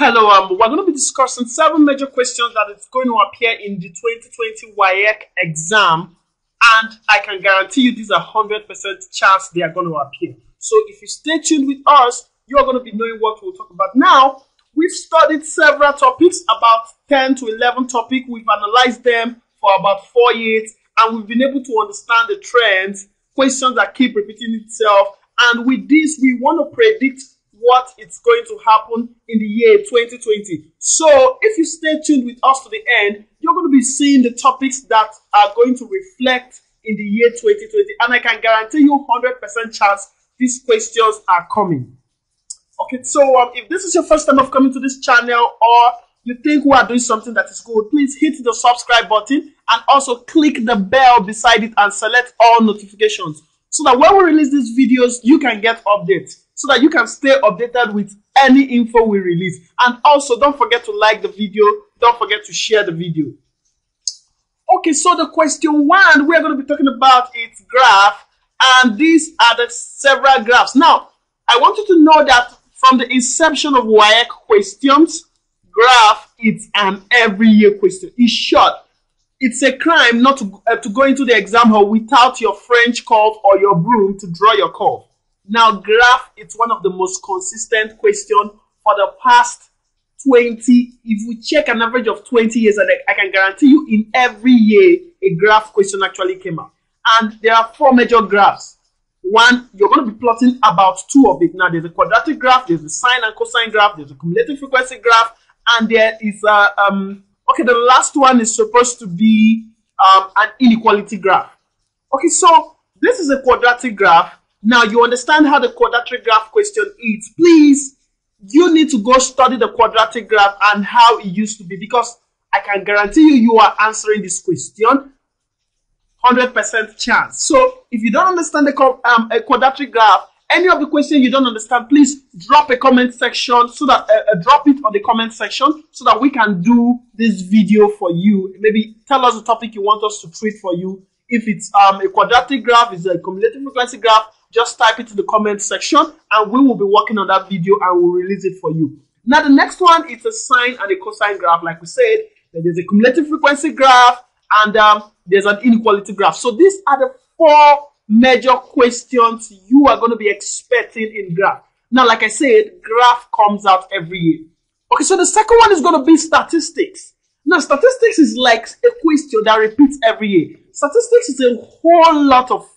Hello, um, we're going to be discussing seven major questions that is going to appear in the 2020 WAEC exam, and I can guarantee you these are 100% chance they are going to appear. So if you stay tuned with us, you're going to be knowing what we'll talk about. Now, we've studied several topics, about 10 to 11 topics. We've analyzed them for about four years, and we've been able to understand the trends, questions that keep repeating itself, and with this, we want to predict what is going to happen in the year 2020. So, if you stay tuned with us to the end, you're going to be seeing the topics that are going to reflect in the year 2020. And I can guarantee you 100% chance these questions are coming. Okay, so um, if this is your first time of coming to this channel or you think we are doing something that is good, please hit the subscribe button and also click the bell beside it and select all notifications so that when we release these videos, you can get updates so that you can stay updated with any info we release. And also, don't forget to like the video. Don't forget to share the video. Okay, so the question one we're going to be talking about is graph, and these are the several graphs. Now, I want you to know that from the inception of WAEC questions, graph is an every year question. It's short. It's a crime not to, uh, to go into the exam hall without your French curve or your broom to draw your curve. Now, graph is one of the most consistent questions for the past 20. If we check an average of 20 years, and I can guarantee you in every year, a graph question actually came up. And there are four major graphs. One, you're going to be plotting about two of it. Now, there's a quadratic graph, there's a sine and cosine graph, there's a cumulative frequency graph, and there is a, um, okay, the last one is supposed to be um, an inequality graph. Okay, so this is a quadratic graph now you understand how the quadratic graph question is. Please, you need to go study the quadratic graph and how it used to be because I can guarantee you you are answering this question 100% chance. So if you don't understand the um, quadratic graph, any of the question you don't understand, please drop a comment section so that uh, uh, drop it on the comment section so that we can do this video for you. Maybe tell us the topic you want us to treat for you. If it's um, a quadratic graph, it's a cumulative frequency graph, just type it in the comment section and we will be working on that video and we'll release it for you. Now the next one is a sine and a cosine graph. Like we said, there's a cumulative frequency graph and um, there's an inequality graph. So these are the four major questions you are going to be expecting in graph. Now, like I said, graph comes out every year. Okay, so the second one is going to be statistics. Now, statistics is like a question that repeats every year. Statistics is a whole lot of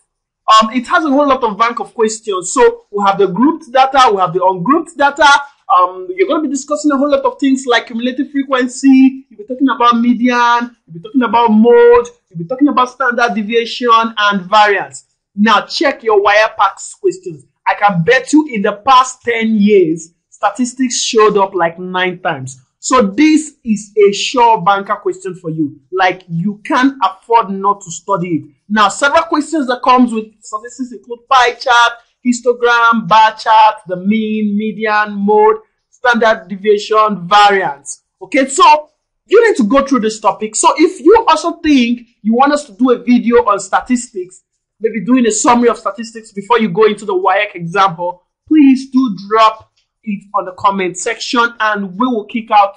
um, it has a whole lot of bank of questions. So we have the grouped data, we have the ungrouped data. Um, you're going to be discussing a whole lot of things like cumulative frequency. You'll be talking about median. You'll be talking about mode. You'll be talking about standard deviation and variance. Now check your WIREPACS questions. I can bet you in the past 10 years, statistics showed up like nine times. So this is a sure banker question for you. Like you can't afford not to study it. Now, several questions that comes with statistics include pie chart, histogram, bar chart, the mean, median, mode, standard deviation, variance. Okay, so you need to go through this topic. So if you also think you want us to do a video on statistics, maybe doing a summary of statistics before you go into the WAEC example, please do drop it on the comment section and we will kick out,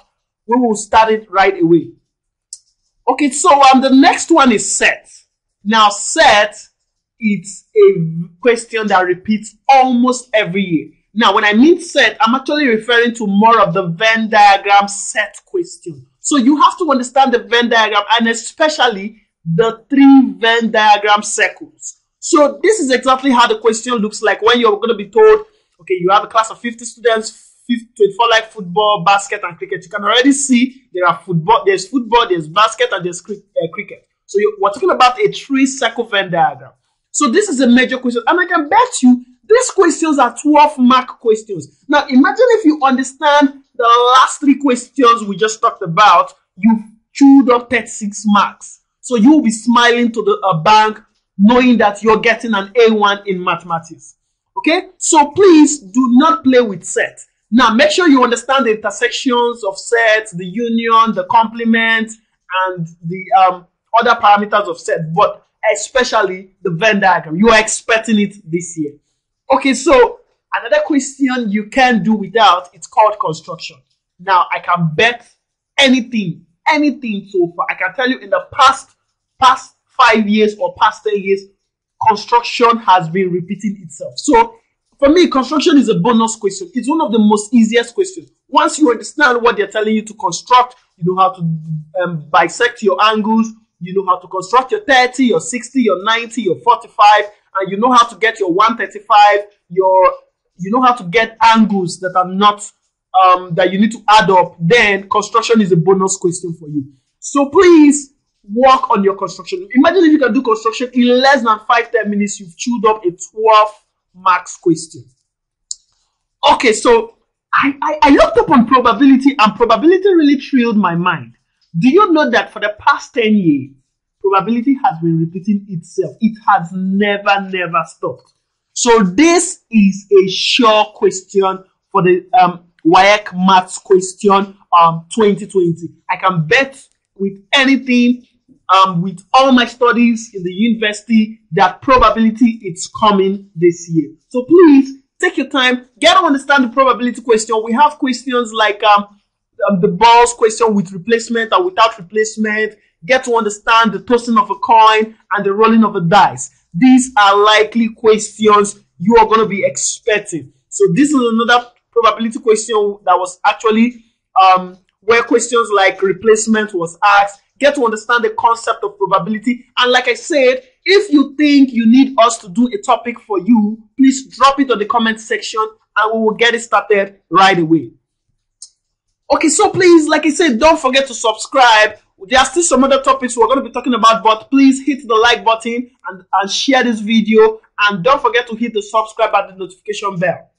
we will start it right away. Okay, so um, the next one is set. Now, set, it's a question that repeats almost every year. Now, when I mean set, I'm actually referring to more of the Venn diagram set question. So you have to understand the Venn diagram and especially the three Venn diagram circles. So this is exactly how the question looks like when you're going to be told okay, you have a class of 50 students, 24 like football, basket, and cricket. You can already see there are football, there's football, there's basket, and there's uh, cricket. So we're talking about a three circle Venn diagram. So this is a major question, and I can bet you these questions are 12 mark questions. Now imagine if you understand the last three questions we just talked about, you chewed up 36 marks. So you'll be smiling to the uh, bank knowing that you're getting an A1 in mathematics. Okay, so please do not play with set. Now, make sure you understand the intersections of sets, the union, the complement, and the um, other parameters of set, but especially the Venn diagram. You are expecting it this year. Okay, so another question you can do without, it's called construction. Now I can bet anything, anything so far. I can tell you in the past, past five years or past 10 years, construction has been repeating itself. So for me, construction is a bonus question. It's one of the most easiest questions. Once you understand what they're telling you to construct, you know how to um, bisect your angles, you know how to construct your 30, your 60, your 90, your 45, and you know how to get your 135, your you know how to get angles that are not um, that you need to add up, then construction is a bonus question for you. So please work on your construction. Imagine if you can do construction in less than 5 10 minutes, you've chewed up a 12 marks question. Okay, so I, I, I looked up on probability and probability really thrilled my mind. Do you know that for the past 10 years, probability has been repeating itself? It has never, never stopped. So this is a sure question for the um, WAEC maths question um, 2020. I can bet with anything, um, with all my studies in the university, that probability it's coming this year. So please take your time, get to understand the probability question. We have questions like um, um, the balls question with replacement and without replacement. Get to understand the tossing of a coin and the rolling of a dice. These are likely questions you are going to be expecting. So this is another probability question that was actually um, where questions like replacement was asked. Get to understand the concept of probability. And like I said, if you think you need us to do a topic for you, please drop it on the comment section and we will get it started right away. Okay, so please, like I said, don't forget to subscribe. There are still some other topics we're going to be talking about, but please hit the like button and, and share this video. And don't forget to hit the subscribe and the notification bell.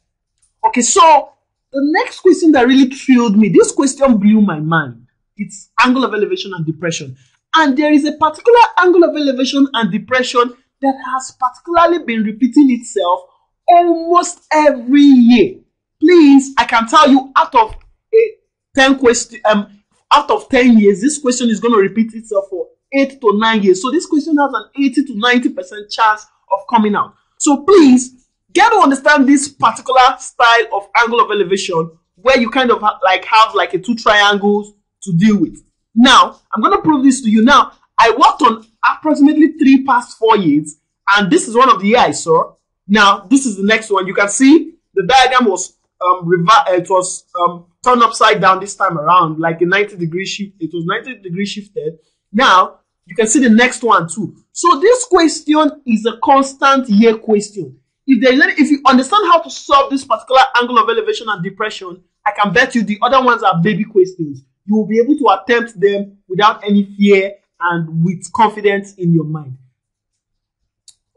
Okay, so the next question that really thrilled me, this question blew my mind. It's angle of elevation and depression. And there is a particular angle of elevation and depression that has particularly been repeating itself almost every year. Please, I can tell you out of a 10 question um out of 10 years, this question is going to repeat itself for 8 to 9 years. So this question has an 80 to 90% chance of coming out. So please get to understand this particular style of angle of elevation where you kind of ha like have like a two triangles to deal with. Now, I'm going to prove this to you. Now, I worked on approximately three past four years, and this is one of the year I saw. Now, this is the next one. You can see the diagram was um, it was um, turned upside down this time around, like a 90 degree shift. It was 90 degree shifted. Now, you can see the next one too. So this question is a constant year question. If there is any, if you understand how to solve this particular angle of elevation and depression, I can bet you the other ones are baby questions. You will be able to attempt them without any fear and with confidence in your mind.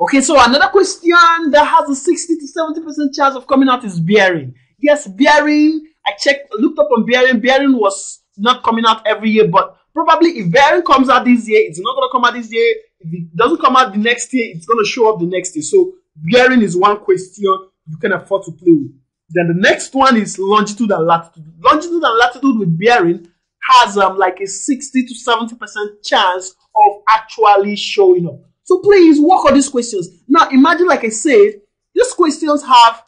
Okay, so another question that has a 60 to 70% chance of coming out is bearing. Yes, bearing. I checked, looked up on bearing. Bearing was not coming out every year, but probably if bearing comes out this year, it's not going to come out this year. If it doesn't come out the next year, it's going to show up the next year. So bearing is one question you can afford to play with. Then the next one is longitude and latitude. Longitude and latitude with bearing has um, like a 60 to 70% chance of actually showing up. So please work on these questions. Now imagine, like I said, these questions have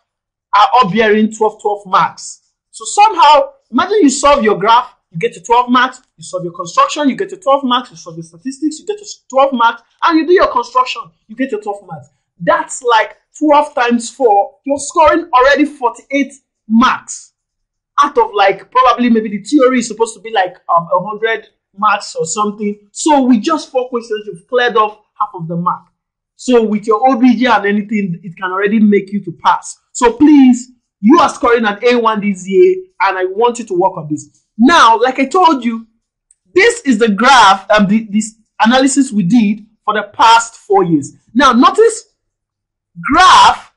are all bearing 12, 12 marks. So somehow, imagine you solve your graph, you get to 12 marks, you solve your construction, you get to 12 marks, you solve your statistics, you get to 12 marks, and you do your construction, you get to 12 marks. That's like 12 times 4, you're scoring already 48 marks out of like probably maybe the theory is supposed to be like um, 100 marks or something. So with just four questions, you've cleared off half of the mark. So with your OBJ and anything, it can already make you to pass. So please, you are scoring an A1 this year, and I want you to work on this. Now, like I told you, this is the graph, um, the, this analysis we did for the past four years. Now, notice graph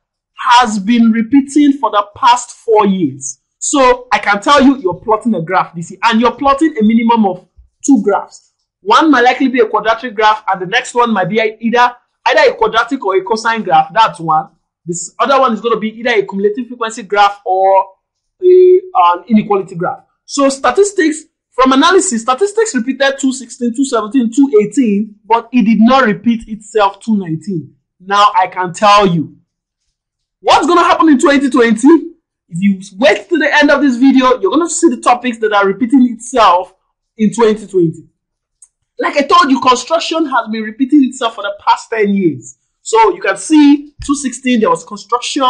has been repeating for the past four years. So I can tell you, you're plotting a graph this and you're plotting a minimum of two graphs. One might likely be a quadratic graph, and the next one might be either either a quadratic or a cosine graph. That's one. This other one is going to be either a cumulative frequency graph or a, an inequality graph. So statistics, from analysis, statistics repeated 216, 217, 218, but it did not repeat itself 219. Now I can tell you. What's going to happen in 2020? If you wait to the end of this video, you're going to see the topics that are repeating itself in 2020. Like I told you, construction has been repeating itself for the past 10 years. So you can see 2016 there was construction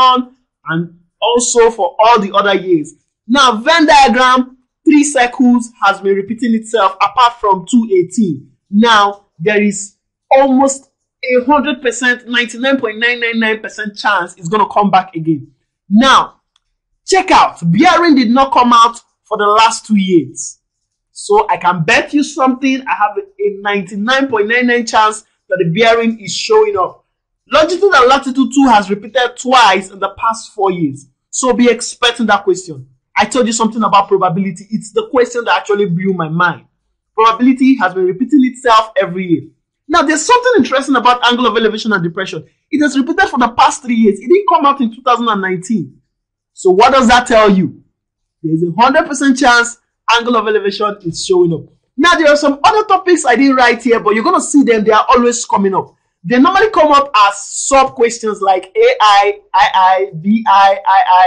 and also for all the other years. Now Venn diagram, three circles has been repeating itself apart from 218. Now there is almost a hundred percent, 99.999% chance it's gonna come back again. Now, check out, bearing did not come out for the last two years. So I can bet you something. I have a 99.99 chance that the bearing is showing up. Longitude and latitude 2 has repeated twice in the past four years. So be expecting that question. I told you something about probability. It's the question that actually blew my mind. Probability has been repeating itself every year. Now, there's something interesting about angle of elevation and depression. It has repeated for the past three years. It didn't come out in 2019. So what does that tell you? There's a 100% chance angle of elevation is showing up. Now, there are some other topics I didn't write here, but you're going to see them. They are always coming up. They normally come up as sub questions like AI, II, BI,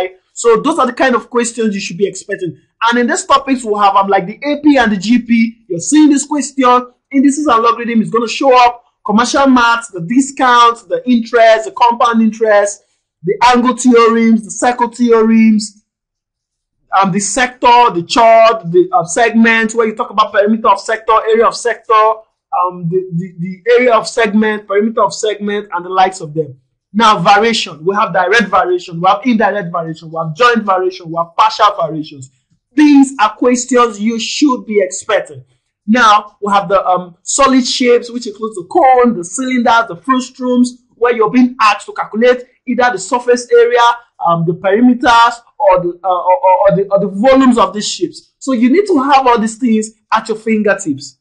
II. So those are the kind of questions you should be expecting. And in these topics, we'll have um, like the AP and the GP. You're seeing this question. Indices and logarithm is going to show up. Commercial maths, the discounts, the interest, the compound interest, the angle theorems, the circle theorems, um, the sector, the chart, the uh, segment, where you talk about perimeter of sector, area of sector, um, the, the, the area of segment, perimeter of segment, and the likes of them. Now, variation. We have direct variation, we have indirect variation, we have joint variation, we have partial variations. These are questions you should be expecting. Now, we have the um, solid shapes, which includes the cone, the cylinders, the frustrums, where you're being asked to calculate either the surface area, um, the perimeters, or the, uh, or, or, the, or the volumes of these shapes. So you need to have all these things at your fingertips.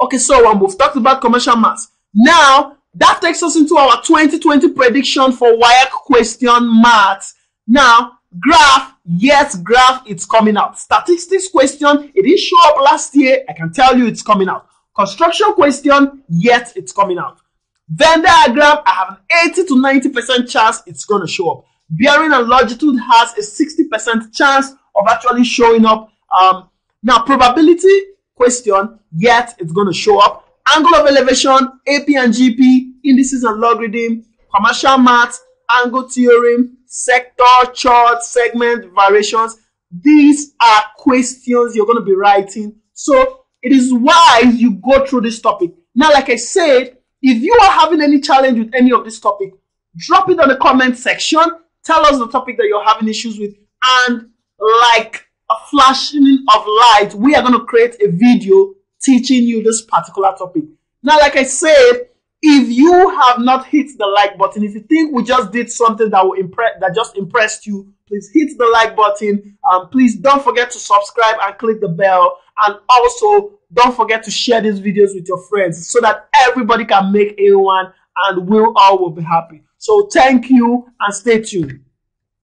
Okay, so um, we've talked about commercial maths. Now, that takes us into our 2020 prediction for WAEC question maths. Now, graph, yes, graph, it's coming out. Statistics question, it didn't show up last year. I can tell you it's coming out. Construction question, yes, it's coming out. Venn diagram, I have an 80 to 90% chance it's going to show up. Bearing and longitude has a 60% chance of actually showing up. Um, now, probability question, yet it's going to show up. Angle of elevation, AP and GP, indices and logarithm, commercial maths, angle theorem, sector, chart, segment, variations. These are questions you're going to be writing. So it is wise you go through this topic. Now, like I said, if you are having any challenge with any of this topic, drop it on the comment section. Tell us the topic that you're having issues with. And like a flashing of light, we are going to create a video teaching you this particular topic. Now, like I said, if you have not hit the like button, if you think we just did something that will impress, that just impressed you, please hit the like button. Um, please don't forget to subscribe and click the bell. And also, don't forget to share these videos with your friends so that everybody can make A1 and we all will be happy. So thank you and stay tuned.